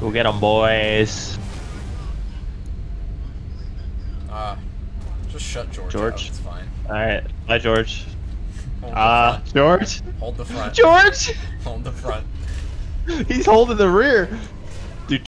Go get them, boys. Uh, just shut George. George? Out. It's fine. Alright, bye, George. Hold Uh. George? Hold the front. George! Hold the front. He's holding the rear.